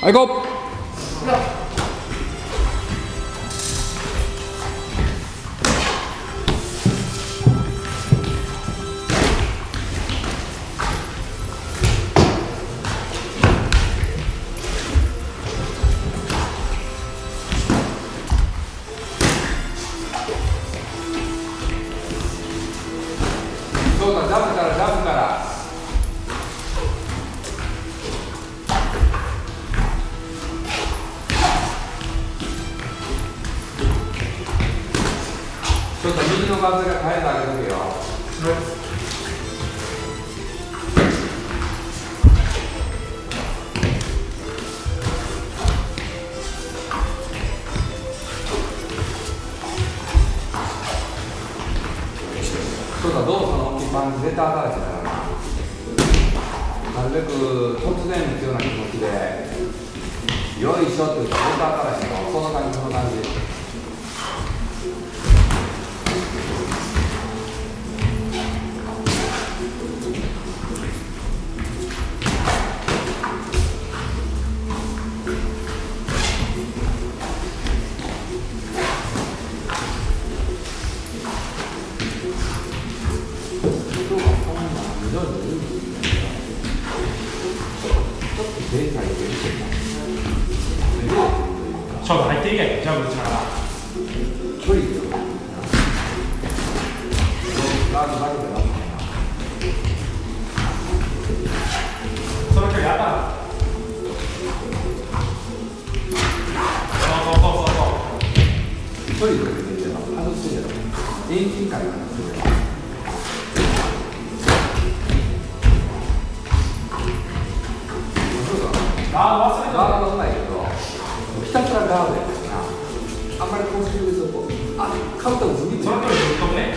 はい行の風が変えてあげとけよそうだ、どうその一般に絶対新しいからな。なるべく突然必要な気持ちで、よいしょって言うと絶対新しいの。その感じ、その感じ。ちょっと入れてた。ちょうど入っていけジャブ打ちながら距離。その距離あったそうそうそうそう距離で入れてた。外してるよ。遠近感がするよ。そガード忘れたガードはうまいけど、ひたすらガードやから。あんまりこうするとこ、あ、カウンターずっとね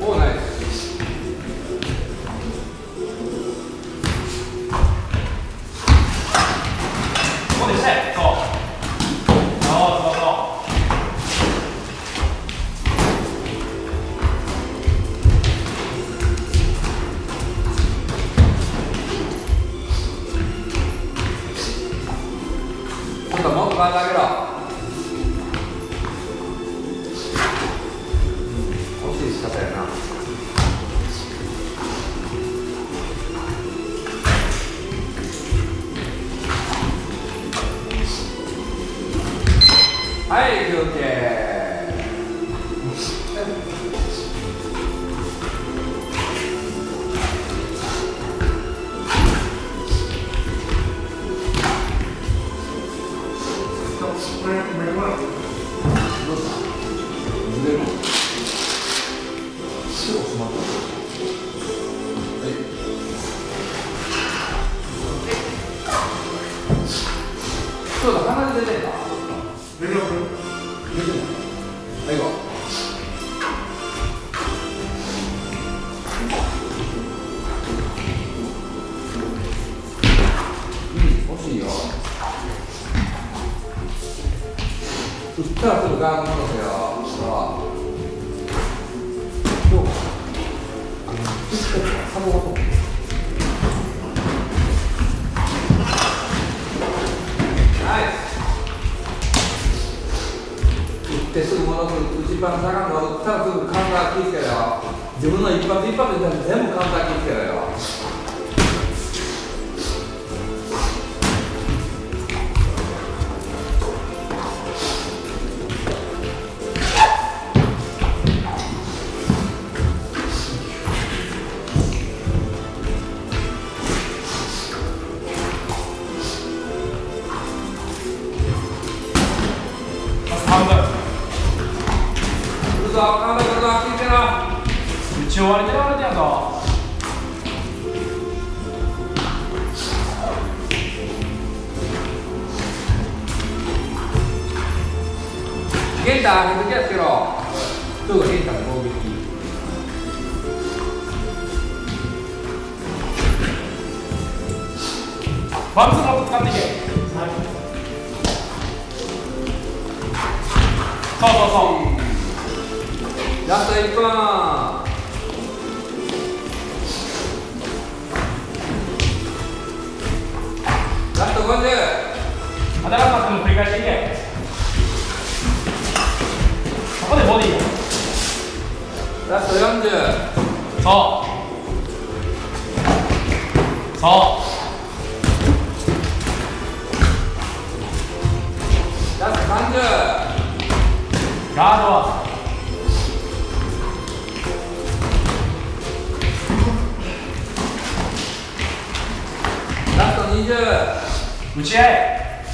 おーナイス。ここでしたいちょっともっとガード上げろ。惜しい仕方やな。はい、休そうだ鼻で出てた出てたらすぐガード戻せよそうどうあのサボごとナイス打ってすぐ戻す打ちっぱなしあかんの打ったらすぐカウンター気ぃつけよ自分の一発一発で全部カウンター気ぃつけよ。来るぞカウンター来るぞ気ぃつけろ打ち終わり狙われてやんぞゲンター、気をつけろ。ちょっとゲンタの攻撃。ワンツーも使っていけそうそうそうラスト1分ラスト50当たらなかったの繰り返していけ。そこでボディラスト40そう。そう。ラスト30ガード20打ち合え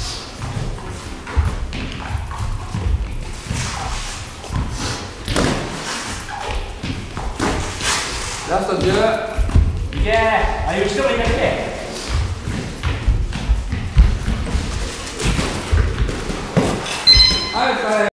ラスト10いけ。ああいう人もいなくてはい、はい。